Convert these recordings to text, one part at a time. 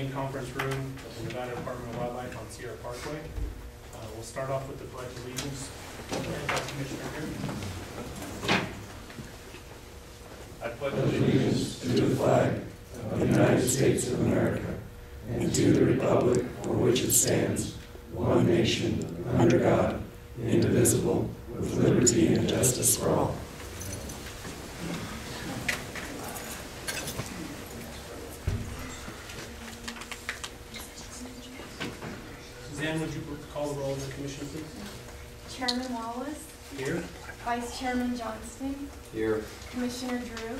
main conference room of the Nevada Department of Wildlife on Sierra Parkway. Uh, We'll start off with the pledge of allegiance. I pledge allegiance to the flag of the United States of America and to the republic for which it stands, one nation, under God, indivisible, with liberty and justice for all. Suzanne, would you call the roll of the commission, please? Chairman Wallace, Here. Vice Chairman Johnston, Here. Commissioner Drew,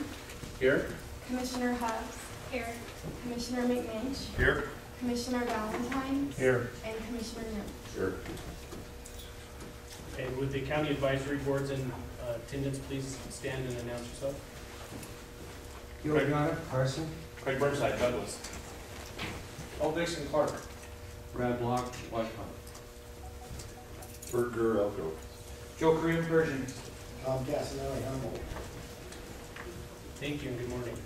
Here. Commissioner Hubbs, here, Commissioner McNinch, Here. Commissioner Valentine, Here. and Commissioner Young. Sure. And would the county advisory boards in uh, attendance please stand and announce yourself? Giordano, Carson. Craig Burnside, Douglas. Paul Dixon, Clark. Brad Block, Whitecott. Bert Gur, Elko. Joe Korean, Pershing. Tom Casanelli, Humboldt. Thank you and good morning.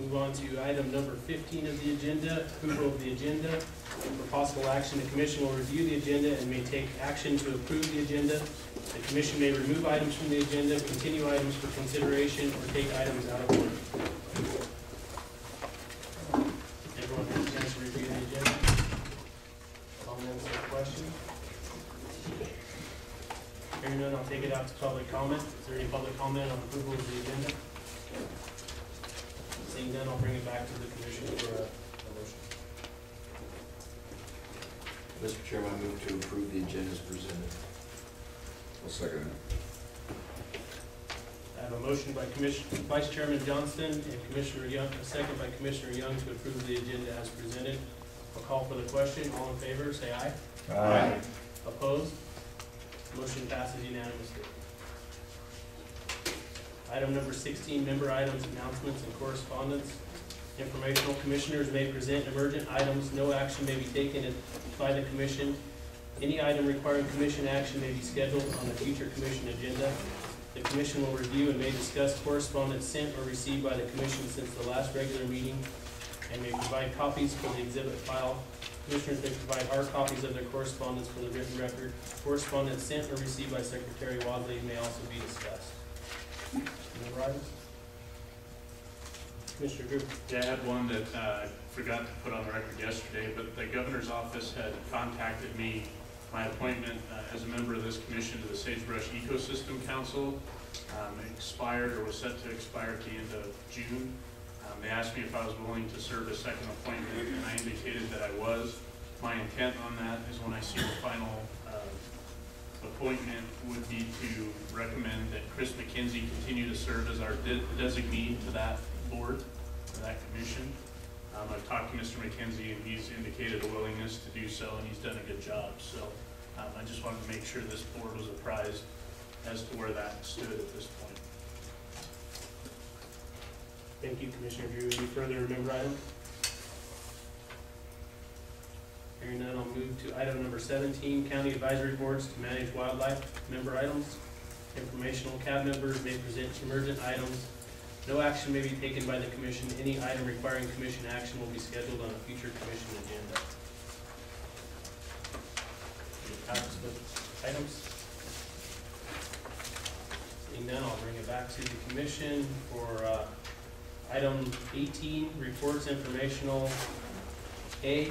Move on to item number fifteen of the agenda, approval of the agenda. For possible action, the commission will review the agenda and may take action to approve the agenda. The commission may remove items from the agenda, continue items for consideration, or take items out of order. Everyone has a chance to review the agenda? Comments or questions? Hearing none, I'll take it out to public comment. Is there any public comment on approval of the agenda? Seeing none, I'll bring it back to the commission for a a motion. Mr. Chairman, I move to approve the agenda as presented. I'll second I have a motion by Commissioner, Vice Chairman Johnston and Commissioner Young, a second by Commissioner Young to approve the agenda as presented. I'll call for the question. All in favor, say aye. it. Opposed? Motion passes unanimously. Item number sixteen, member items, announcements, and correspondence. Informational commissioners may present emergent items. No action may be taken by the commission. Any item requiring commission action may be scheduled on a future commission agenda. The commission will review and may discuss correspondence sent or received by the commission since the last regular meeting and may provide copies for the exhibit file Commissioners may provide hard copies of their correspondence for the written record. Correspondence sent or received by Secretary Wasley may also be discussed. Member items? Commissioner Drew. Yeah, I had one that uh, I forgot to put on the record yesterday, but the governor's office had contacted me, my appointment uh, as a member of this commission to the Sagebrush Ecosystem Council um, expired or was set to expire at the end of June. Um, They asked me if I was willing to serve a second appointment, and I indicated that I was. My intent on that is when I see the final uh, appointment would be to recommend that Chris McKenzie continue to serve as our de- designee to that board, to that commission. Um, I've talked to Mr. McKenzie and he's indicated a willingness to do so and he's done a good job. So, um, I just wanted to make sure this board was apprised as to where that stood at this point. Thank you, Commissioner Drew. Any further member items? Hearing none, I'll move to item number seventeen, county advisory boards to manage wildlife. Member items. Informational cab members may present emergent items. No action may be taken by the commission. Any item requiring commission action will be scheduled on a future commission agenda. Items? Seeing none, I'll bring it back to the commission for, uh, Item eighteen, reports informational. A,